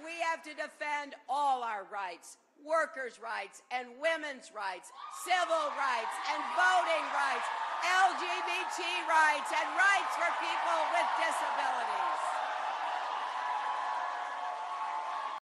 We have to defend all our rights workers' rights and women's rights, civil rights and voting rights, LGBT rights, and rights for people with disabilities.